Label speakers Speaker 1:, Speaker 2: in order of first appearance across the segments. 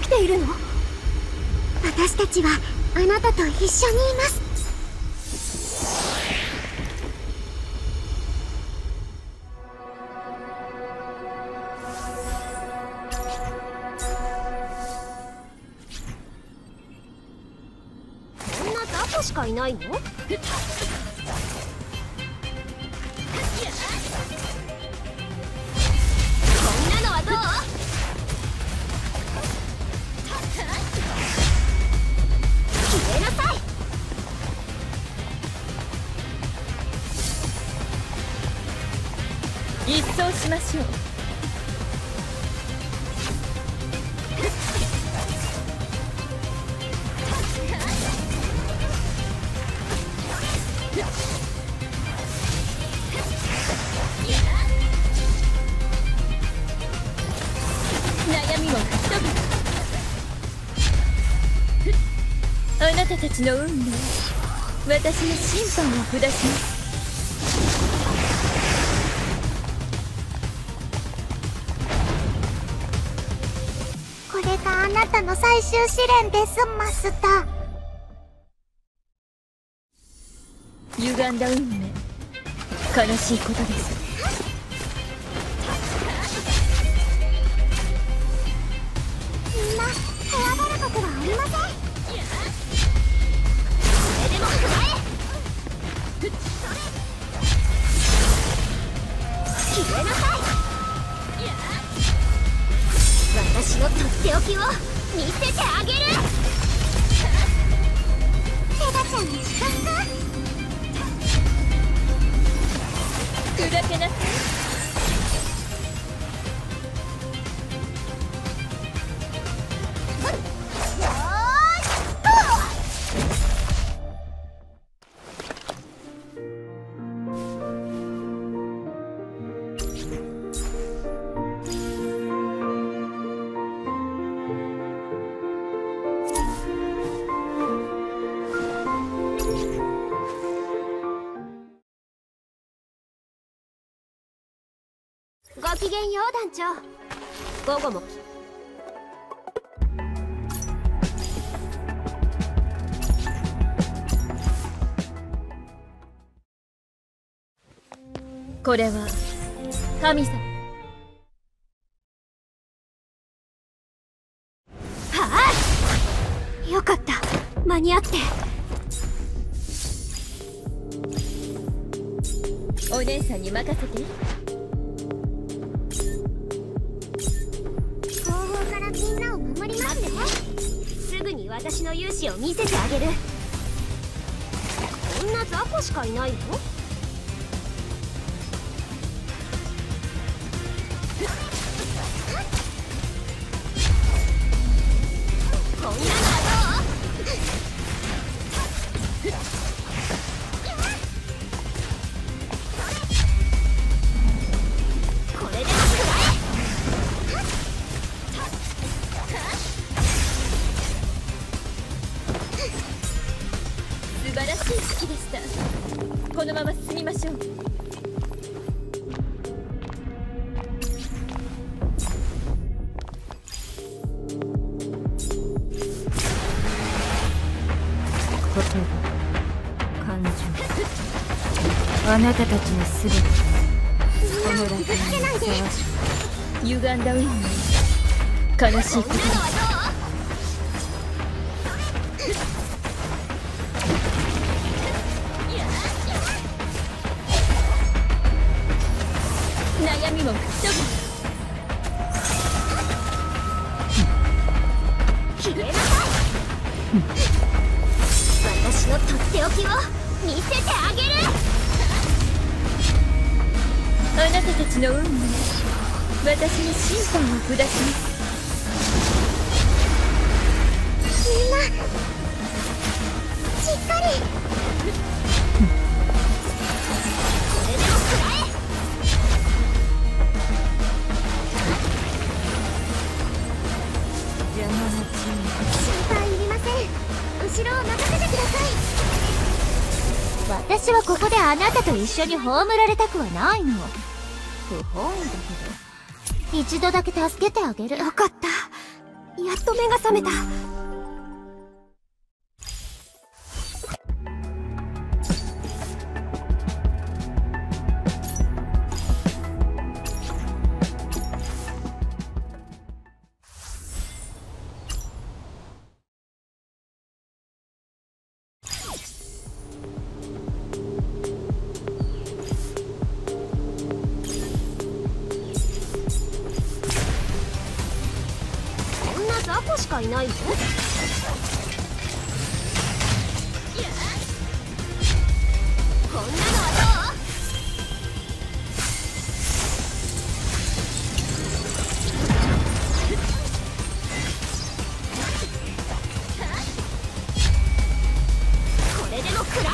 Speaker 1: 起きているの？
Speaker 2: 私たちはあなたと一緒にいます。
Speaker 1: こんな雑魚しかいないの？こんなのはどう？消えなさい。
Speaker 3: 一掃しましょう。悩みも吹っ飛ぶ。あなたたちの運命私の審判を下します
Speaker 2: これがあなたの最終試練ですマスター。
Speaker 3: 歪んだ運命。悲しいことです。
Speaker 2: みんな怖がることはありません。
Speaker 1: 私のとっておきを見せてあげる。
Speaker 2: セガちゃんに祝福。
Speaker 3: 砕けなさい。
Speaker 1: きげんよう団長。午後も。
Speaker 3: これは神様。
Speaker 1: はあよかった。間に合って。
Speaker 3: お姉さんに任せて。
Speaker 1: 私の勇姿を見せてあげる。こんな雑魚しかいないよこの
Speaker 3: まま進みましょう。
Speaker 4: 感情あなたたちの全てこの楽園にふさわしく。
Speaker 3: 歪んだ運命。悲しいこと。です
Speaker 1: 私のとっておきを見せてあげる。
Speaker 3: あなたたちの運命私の審判を下します。
Speaker 2: みんなしっかり
Speaker 4: あなたと一緒に葬られたくはないの。不本意だけど。一度だけ助けてあげる。
Speaker 1: よかった。やっっと目が覚めた。ないぞこんなのはどう？これでも食らえ。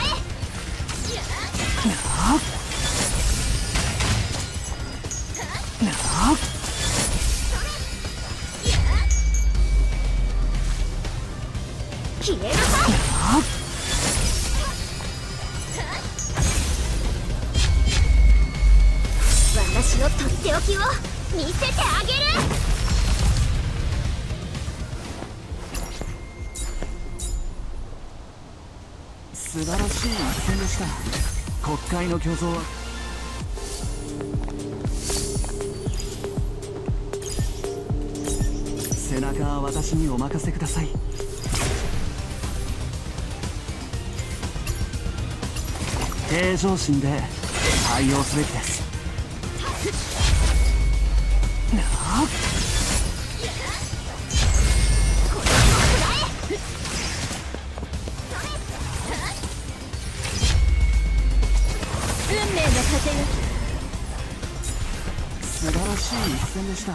Speaker 1: 消
Speaker 5: 素晴らしい一戦でした。国会の巨像は。背中は私にお任せください。平常心で対応すべきです。
Speaker 3: 運命の風が
Speaker 5: 素晴らしい一戦でした。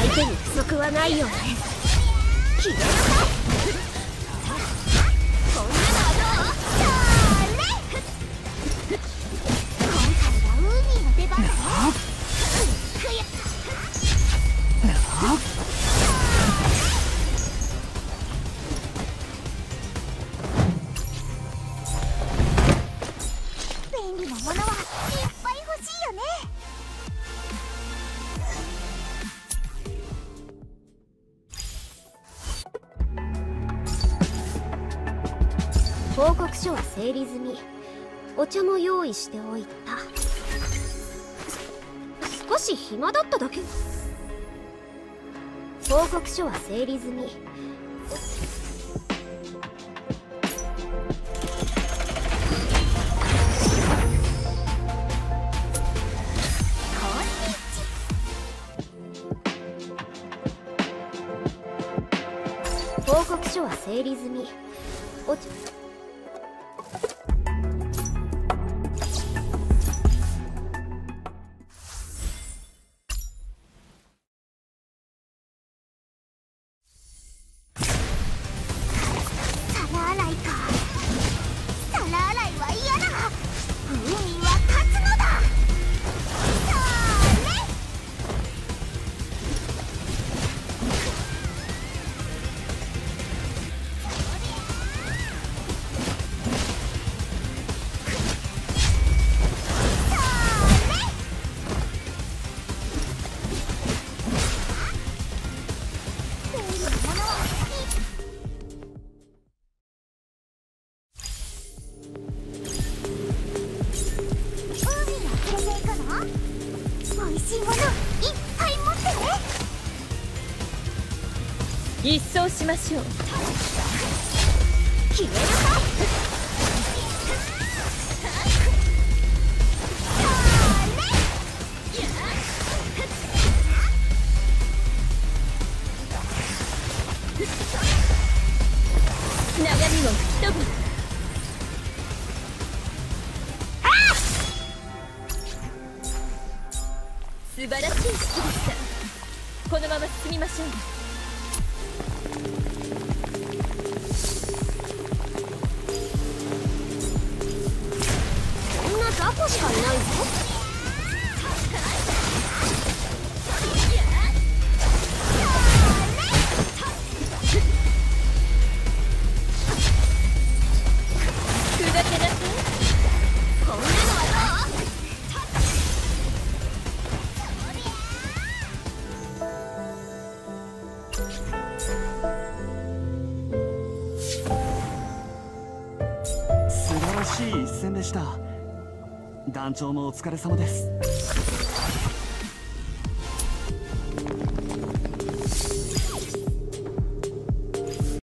Speaker 2: 相手に不足はないようね消えなさい報告書は整理済み。お茶も用意しておいた。少し暇だっただけ？報告書は整理済み。報告書は整理済み。お茶。
Speaker 3: 一掃しましょう
Speaker 2: 消えなさい
Speaker 3: 流れを吹き飛ぶ素晴らしい。式でしたこのまま進みましょう
Speaker 2: すコしかいないぞ素晴ら
Speaker 5: しい一戦でした。団長もお疲れ様です。